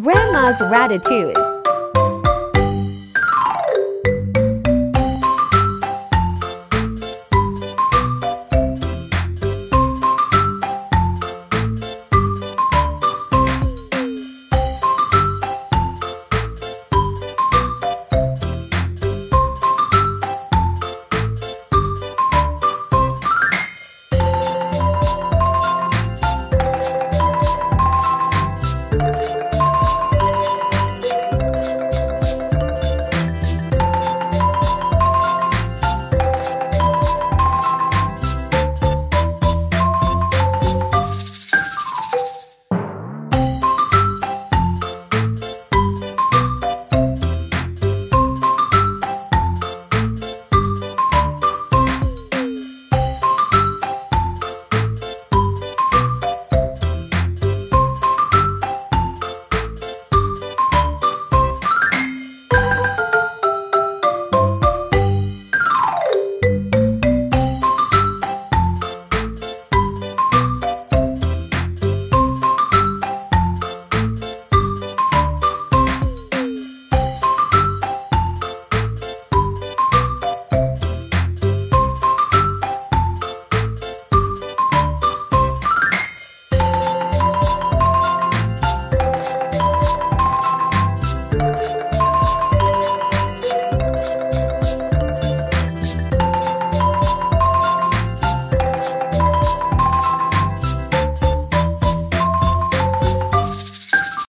Grandma's Ratitude